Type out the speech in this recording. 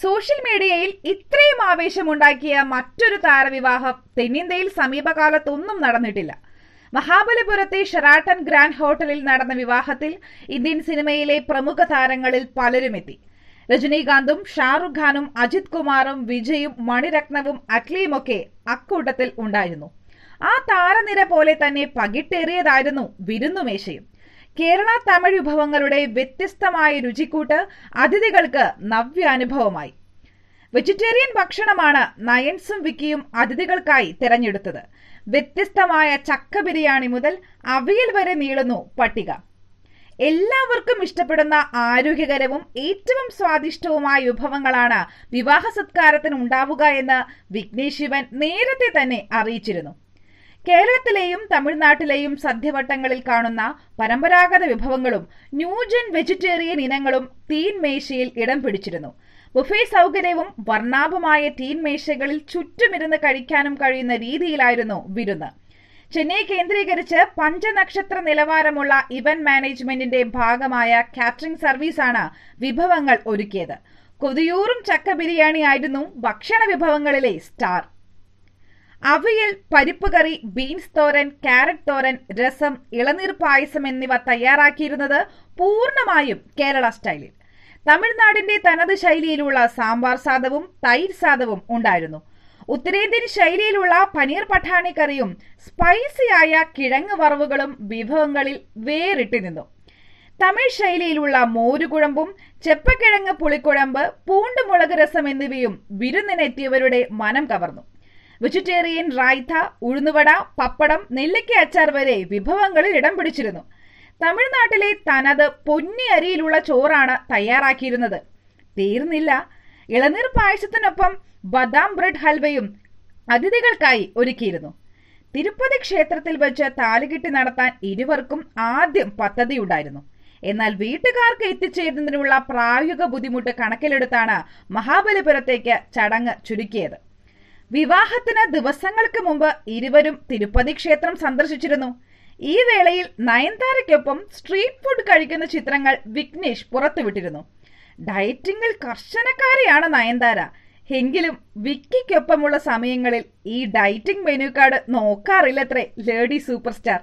Social മീഡിയയിൽ ഇത്രയും ആവേശമുണ്ടാക്കിയ മറ്റൊരു താരവിവാഹം തെന്നിന്ത്യയിൽ സമീപകാലത്തൊന്നും നടന്നിട്ടില്ല. മഹാബലിപുരത്തെ ഷെറാട്ടൺ ഗ്രാൻഡ് ഹോട്ടലിൽ നടന്ന വിവാഹത്തിൽ ഇന്ത്യൻ സിനിമയിലെ പ്രമുഖ താരങ്ങളിൽ പലരുമെത്തി. രജനീകാന്തും ഷാറുഖ് ഖാനും അജിത് കുമാറും വിജയും മണിരത്നവും അറ്റ്ലിയുമൊക്കെ അക്കൂട്ടത്തിൽ ഉണ്ടായിരുന്നു. ആ താരനിര പോലെ തന്നെ പകിട്ടേറിയതായിരുന്നു വിരുന്നുമേശയും. കേരള തമിഴ് വിഭവങ്ങളുടെ വ്യത്യസ്തമായ രുചിക്കൂട്ട് അതിഥികൾക്ക് നവ്യാനുഭവമായി. വെജിറ്റേറിയൻ ഭക്ഷണമാണ് നയൻസും വിക്കിയും അതിഥികൾക്കായി തിരഞ്ഞെടുത്തത്. വ്യത്യസ്തമായ ചക്ക ബിരിയാണി മുതൽ അവിയൽ വരെ നീളുന്നു പട്ടിക. എല്ലാവർക്കും ഇഷ്ടപ്പെടുന്ന ആരോഗ്യകരവും ഏറ്റവും സ്വാദിഷ്ടവുമായ വിഭവങ്ങളാണ് വിവാഹ സത്കാരത്തിന് ഉണ്ടാവുക എന്ന് വിഘ്നേഷ് ശിവൻ നേരത്തെ തന്നെ അറിയിച്ചിരുന്നു. കേരളത്തിലെയും തമിഴ്നാട്ടിലെയും സദ്യവട്ടങ്ങളിൽ കാണുന്ന പരമ്പരാഗത വിഭവങ്ങളും ന്യൂജൻ വെജിറ്റേറിയൻ ഇനങ്ങളും തീൻമേശയിൽ ഇടം പിടിച്ചിരുന്നു. ബുഫേ സൗകര്യവും വർണാഭമായ തീൻമേശകളിൽ ചുറ്റുമിരുന്ന് കഴിക്കാനും കഴിയുന്ന രീതിയിലായിരുന്നു വിരുന്ന്. ചെന്നൈ കേന്ദ്രീകരിച്ച് പഞ്ചനക്ഷത്ര നിലവാരമുള്ള ഇവന്റ് മാനേജ്മെന്റിന്റെ ഭാഗമായ കാറ്ററിംഗ് സർവീസാണ് വിഭവങ്ങൾ ഒരുക്കിയത്. കൊതിയൂറും ചക്ക ബിരിയാണി ആയിരുന്നു ഭക്ഷണ വിഭവങ്ങളിലെ സ്റ്റാർ. അവിയൽ പരിപ്പ് കറി ബീൻസ് തോരൻ കാരറ്റ് തോരൻ രസം ഇളനീർ പായസം എന്നിവ തയ്യാറാക്കിയിരുന്നത് പൂർണമായും കേരള സ്റ്റൈലിൽ. തമിഴ്നാടിന്റെ തനത് ശൈലിയിലുള്ള സാമ്പാർ സാദവും തൈര് സാദവും ഉണ്ടായിരുന്നു. ഉത്തരേന്ത്യൻ ശൈലിയിലുള്ള പനീർ പഠാണി കറിയും സ്പൈസിയായ കിഴങ്ങ് വറവുകളും വിഭവങ്ങളിൽ വേറിട്ട് നിന്നു. തമിഴ് ശൈലിയിലുള്ള മോരുകുഴമ്പും ചെപ്പക്കിഴങ്ങ് പുളിക്കുഴമ്പ് പൂണ്ടുമുളക് രസം എന്നിവയും വിരുന്നിനെത്തിയവരുടെ മനം കവർന്നു. വെജിറ്റേറിയൻ റായ്ത ഉഴുന്നുവട പപ്പടം നെല്ലിക്ക അച്ചാർ വരെ വിഭവങ്ങളിൽ ഇടം പിടിച്ചിരുന്നു. തമിഴ്നാട്ടിലെ തനത് പൊന്നി അരിയിലുള്ള ചോറാണ് തയ്യാറാക്കിയിരുന്നത്. തീർന്നില്ല. ഇളനീർ പായസത്തിനൊപ്പം ബദാം ബ്രെഡ് ഹൽവയും അതിഥികൾക്കായി ഒരുക്കിയിരുന്നു. തിരുപ്പതി ക്ഷേത്രത്തിൽ വെച്ച് താലുകെട്ടി നടത്താൻ ഇരുവർക്കും ആദ്യം പദ്ധതിയുണ്ടായിരുന്നു. എന്നാൽ വീട്ടുകാർക്ക് എത്തിച്ചേരുന്നതിനുള്ള പ്രായോഗിക ബുദ്ധിമുട്ട് കണക്കിലെടുത്താണ് മഹാബലിപുരത്തേക്ക് ചടങ്ങ് ചുരുക്കിയത്. വിവാഹത്തിന് ദിവസങ്ങൾക്ക് മുമ്പ് ഇരുവരും തിരുപ്പതി ക്ഷേത്രം സന്ദർശിച്ചിരുന്നു. ഈ വേളയിൽ നയൻതാരയ്ക്കൊപ്പം സ്ട്രീറ്റ് ഫുഡ് കഴിക്കുന്ന ചിത്രങ്ങൾ വിഘ്നേഷ് പുറത്തുവിട്ടിരുന്നു. ഡയറ്റിംഗിൽ കർശനക്കാരിയാണ് നയൻതാര. എങ്കിലും വിക്കിക്കൊപ്പമുള്ള സമയങ്ങളിൽ ഈ ഡയറ്റിംഗ് മെനു കാർഡ് നോക്കാറില്ലത്രേ ലേഡി സൂപ്പർ സ്റ്റാർ.